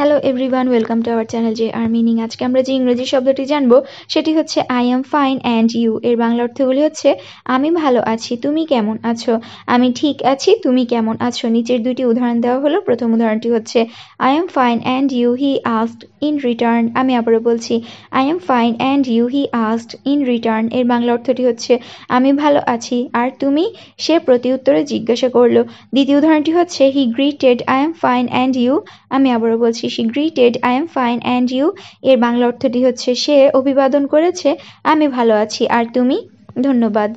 Hello everyone welcome to our channel যে আর meaning আজকে আমরা যে ইংরেজি শব্দটি জানব, সেটি হচ্ছে I am fine and you এর বাংলা অর্থগুলি হচ্ছে, আমি ভালো আছি, তুমি কেমন আছো? আমি ঠিক আছি, তুমি কেমন আছো? নিচের দুটি উদাহরণ দেওয়া হলো। প্রথম উদাহরণটি হচ্ছে I am fine and you he asked in return আমি আবারও বলছি I am fine and you he asked in return এর বাংলা অর্থটি হচ্ছে, আমি ভালো আছি, আর তুমি? সে প্রতি উত্তরে জিজ্ঞাসা করল। দ্বিতীয় উদাহরণটি হচ্ছে he greeted I am fine and you আমি আবারও বলছি she greeted I am fine and you এর বাংলা অর্থটি হচ্ছে, সে অভিবাদন করেছে, আমি ভালো আছি, আর তুমি? ধন্যবাদ।